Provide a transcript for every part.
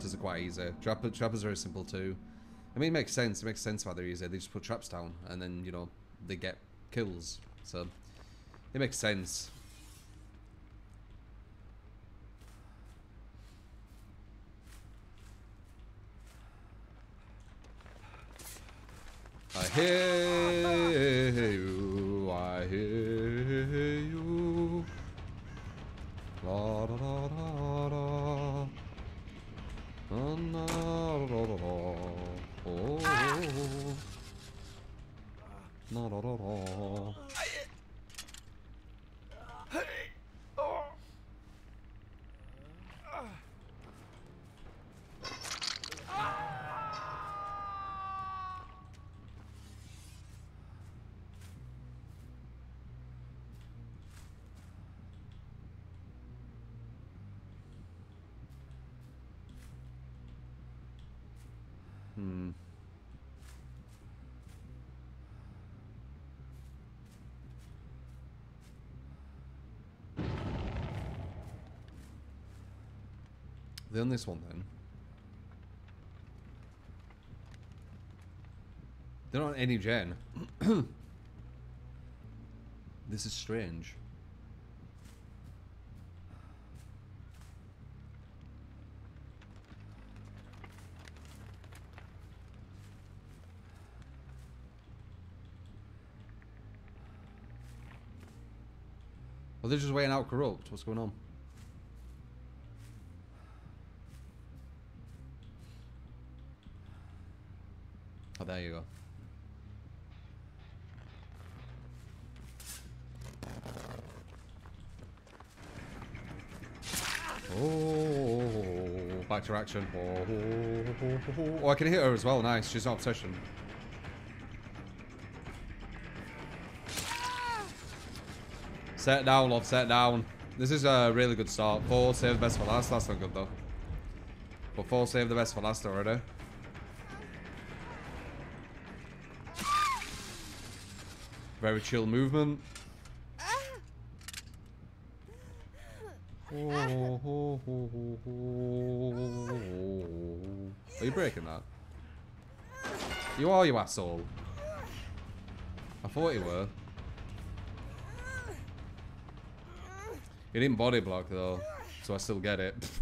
Trappers are quite easy. Trapper, trappers are very simple too. I mean, it makes sense. It makes sense why they're easy. They just put traps down, and then, you know, they get kills. So, it makes sense. I hear Hmm. They on this one then. They're not any gen. this is strange. They're just waiting out corrupt. What's going on? Oh, there you go. Oh, back to action. Oh, oh, oh, oh, oh I can hit her as well. Nice. She's not obsession. Set down, love. Set down. This is a really good start. Four, save the best for last. That's not good, though. But four, save the best for last already. Very chill movement. Are you breaking that? You are, you asshole. I thought you were. You didn't body block though, so I still get it.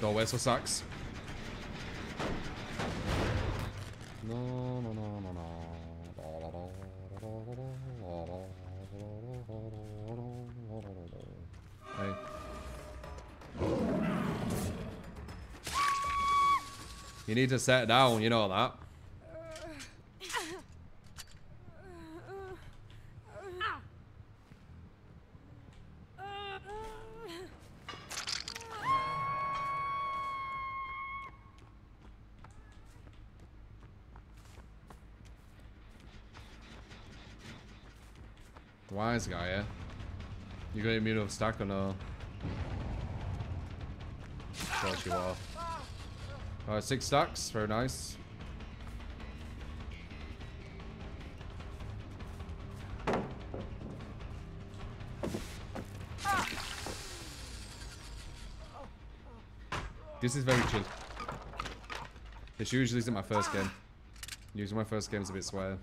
Go, where's the sacks? No, no, no, no, no. Hey. You need to set down, you know that. Wise guy, yeah? You gonna immune of stack or no? Of course you are. Alright, six stacks, very nice. This is very chill. This usually isn't my first game. Usually my first game is a bit swear.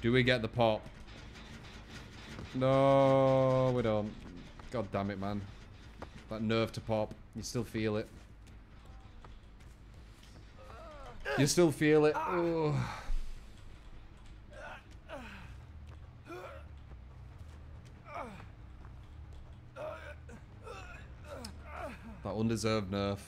Do we get the pop? No, we don't. God damn it, man. That nerf to pop. You still feel it. You still feel it. Ugh. That undeserved nerf.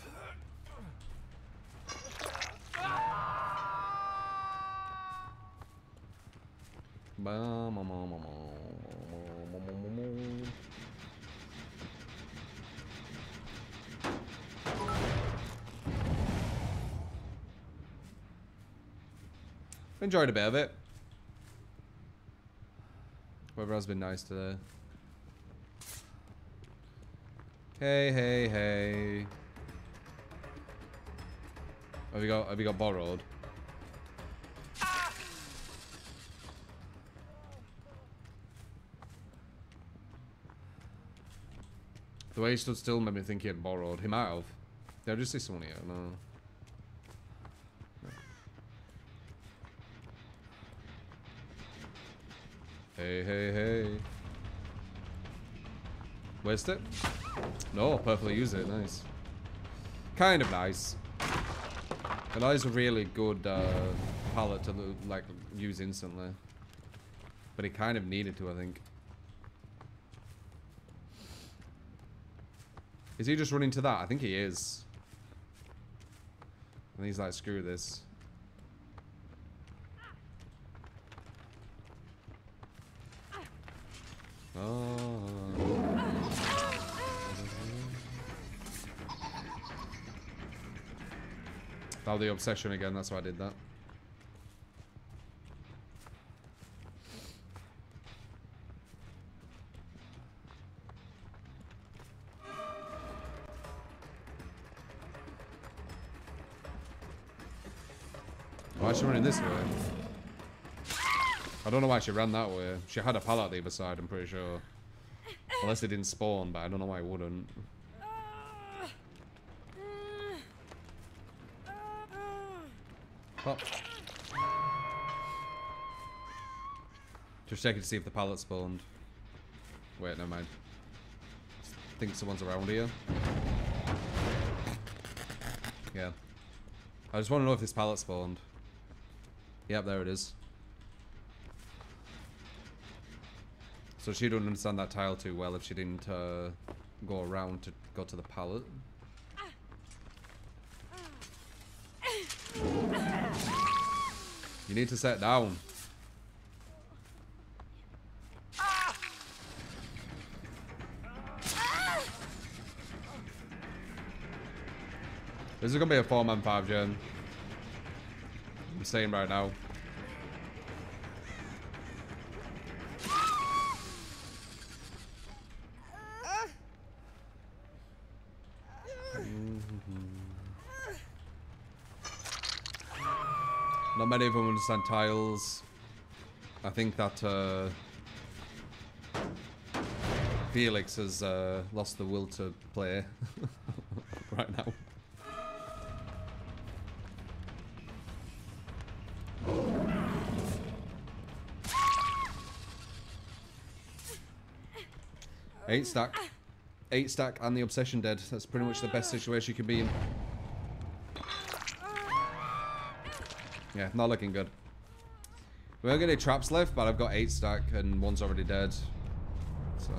Enjoyed a bit of it. Whoever has been nice today. Hey, hey, hey. Have you got have you got borrowed? The way he stood still made me think he had borrowed. He might have. Did I just see someone here? No. Hey, hey, hey. Waste it? No, perfectly use it. Nice. Kind of nice. And that is a really good uh, palette to like use instantly. But he kind of needed to, I think. Is he just running to that? I think he is. And he's like, screw this. Oh. Oh, the obsession again, that's why I did that. This way? I don't know why she ran that way. She had a pallet at the other side, I'm pretty sure. Unless it didn't spawn, but I don't know why it wouldn't. Pop. Just checking to see if the pallet spawned. Wait, never mind. I think someone's around here. Yeah. I just want to know if this pallet spawned. Yep, there it is. So she don't understand that tile too well if she didn't uh, go around to go to the pallet. You need to set down. This is gonna be a four man five gen. I'm saying right now. Not many of them understand tiles. I think that uh, Felix has uh, lost the will to play right now. Eight stack. Eight stack and the obsession dead. That's pretty much the best situation you could be in. Yeah, not looking good. We're gonna traps left, but I've got eight stack and one's already dead. So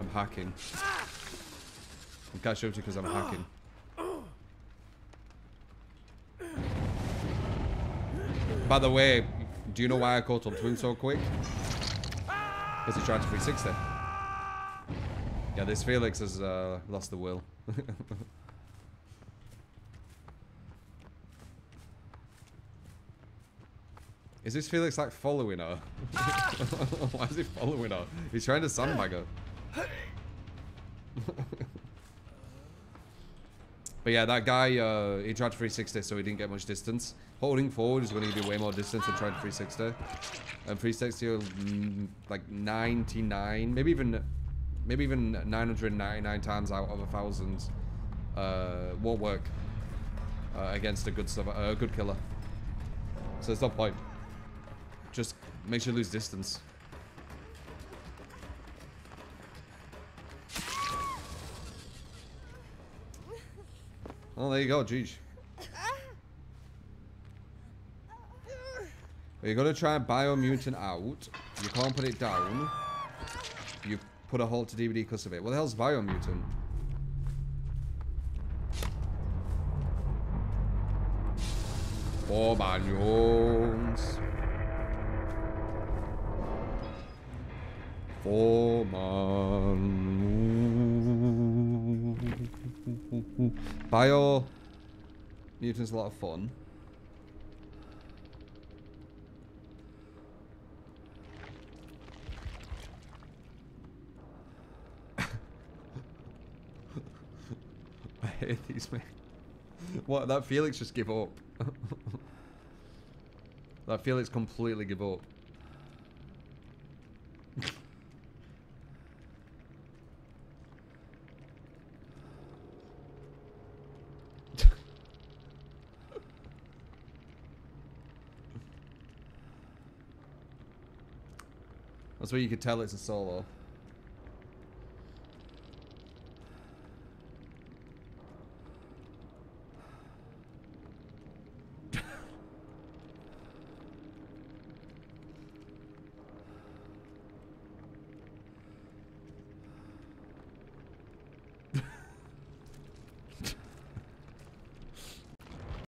I'm hacking. I'm catching up to because I'm hacking. By the way, do you know why I caught on twin so quick? Because he tried to 360. Yeah, this Felix has uh, lost the will. is this Felix like following her? Why is he following her? He's trying to sandbag her. but yeah, that guy, uh, he tried 360 so he didn't get much distance. Holding forward is going to give you way more distance than trying 360. And 360 mm, like 99, maybe even maybe even 999 times out of a thousand uh, won't work uh, against a good a uh, good killer. So it's not point. Just makes you lose distance. Oh, there you go, Jeez. You're gonna try and biomutant out. You can't put it down. You put a halt to DBD because of it. What the hell's Biomutant? Four manuals. Four man. Bio mutant's a lot of fun. I hate these men. What that Felix just give up. that Felix completely give up. That's where you could tell it's a solo.